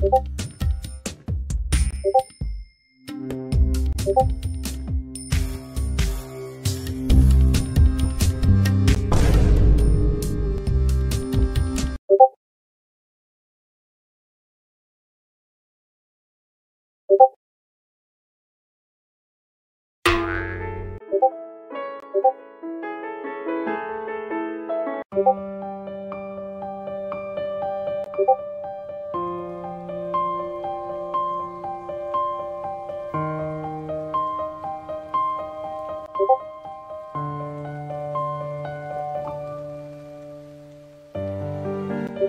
you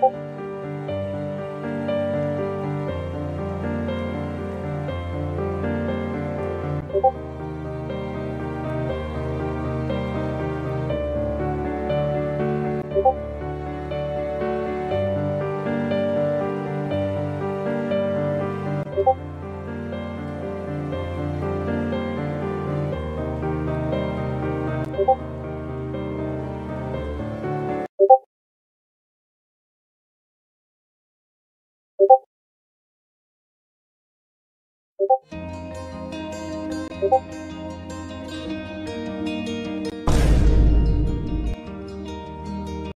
고맙습니다. 고맙습니다.